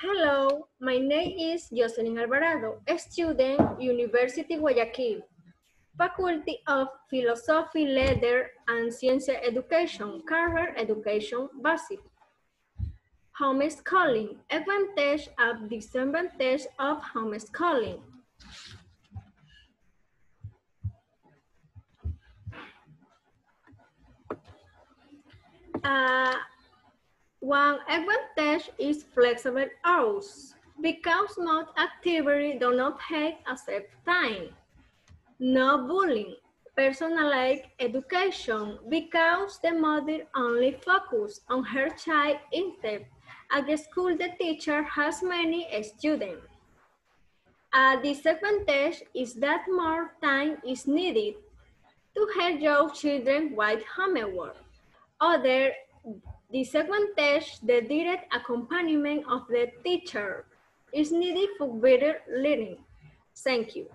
Hello, my name is Joselyn Alvarado, a student, University Guayaquil, Faculty of Philosophy, Letter, and Science Education, Career Education Basic. Homeschooling, advantage and disadvantage of homeschooling. Uh, one advantage is flexible hours because most activities do not have set time. No bullying, personalized education because the mother only focus on her child instead at the school the teacher has many students. A disadvantage is that more time is needed to help your children with homework. Other disadvantage, the direct accompaniment of the teacher is needed for better learning. Thank you.